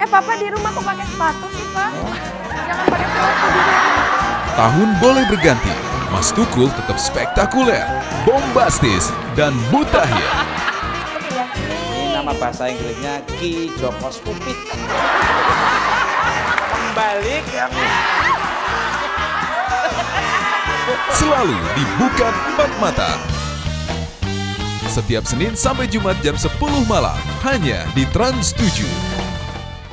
Eh papa di rumah kok pakai sepatu sih pak? Oh. Jangan pakai sepatu di rumah. Tahun boleh berganti, Mas Tukul tetap spektakuler, bombastis, dan mutakhir. Ini nama bahasa Inggrisnya Ki Joko Stupid. Kembali kami. Selalu dibuka empat mata. Setiap Senin sampai Jumat jam 10 malam, hanya di Trans 7.